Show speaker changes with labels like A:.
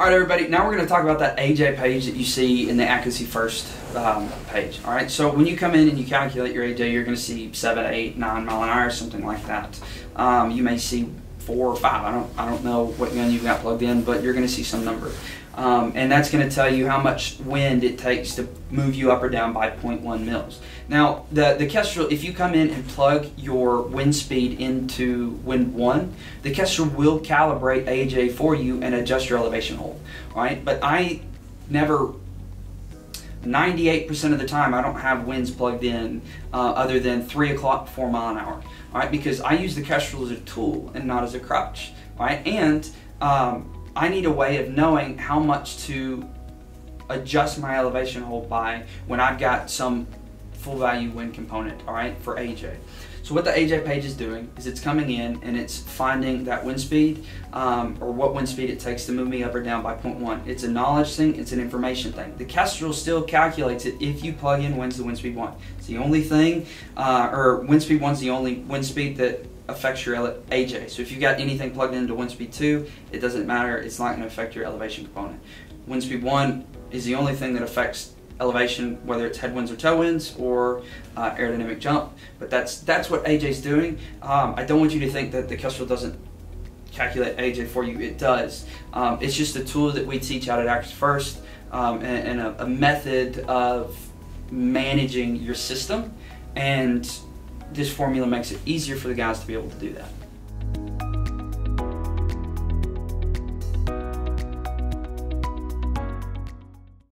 A: All right, everybody. Now we're going to talk about that AJ page that you see in the accuracy first um, page. All right. So when you come in and you calculate your AJ, you're going to see seven, eight, nine mile an hour, something like that. Um, you may see four or five. I don't. I don't know what gun you've got plugged in, but you're going to see some number. Um, and that's going to tell you how much wind it takes to move you up or down by 0.1 mils. Now, the, the Kestrel, if you come in and plug your wind speed into Wind 1, the Kestrel will calibrate AJ for you and adjust your elevation hold. Right, but I never 98% of the time I don't have winds plugged in uh, other than 3 o'clock 4 mile an hour. All right, because I use the Kestrel as a tool and not as a crutch. All right, and um, I need a way of knowing how much to adjust my elevation hold by when I've got some full value wind component, all right, for AJ. So what the AJ page is doing is it's coming in and it's finding that wind speed um, or what wind speed it takes to move me up or down by 0.1. It's a knowledge thing, it's an information thing. The Kestrel still calculates it if you plug in when's the wind speed one. It's the only thing, uh, or wind speed one's the only wind speed that affects your AJ. So if you've got anything plugged into wind speed 2, it doesn't matter. It's not going to affect your elevation component. Wind speed 1 is the only thing that affects elevation, whether it's headwinds or tailwinds or uh, aerodynamic jump. But that's that's what AJ's doing. Um, I don't want you to think that the Kestrel doesn't calculate AJ for you. It does. Um, it's just a tool that we teach out at Accuracy First um, and, and a, a method of managing your system and this formula makes it easier for the guys to be able to do that.